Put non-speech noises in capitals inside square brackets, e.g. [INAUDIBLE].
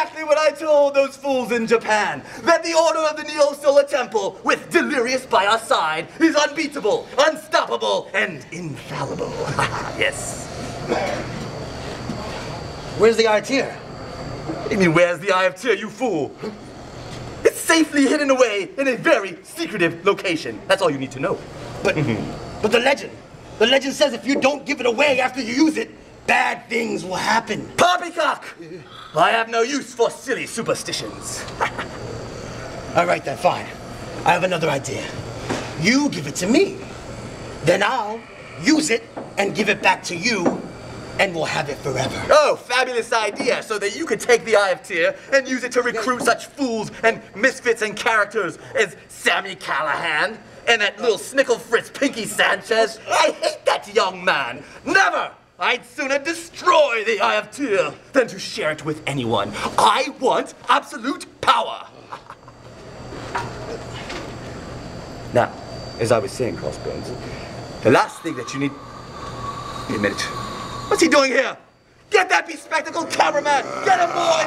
exactly what I told those fools in Japan. That the order of the Neo Solar Temple, with Delirious by our side, is unbeatable, unstoppable, and infallible. [LAUGHS] yes. Where's the eye of Tyr? I mean, where's the Eye of Tyr, you fool? It's safely hidden away in a very secretive location. That's all you need to know. But, but the legend. The legend says if you don't give it away after you use it, bad things will happen. Poppycock! I have no use for silly superstitions. [LAUGHS] All right then, fine. I have another idea. You give it to me. Then I'll use it and give it back to you, and we'll have it forever. Oh, fabulous idea, so that you could take the Eye of Tyr and use it to recruit such fools and misfits and characters as Sami Callihan and that little snickle fritz Pinky Sanchez. I hate that young man. Never! I'd sooner destroy the Eye of Tyr than to share it with anyone. I want absolute power. [LAUGHS] now, as I was saying, Crossbones, the last thing that you need. Wait a minute. What's he doing here? Get that bespectacled cameraman! Get him, boys!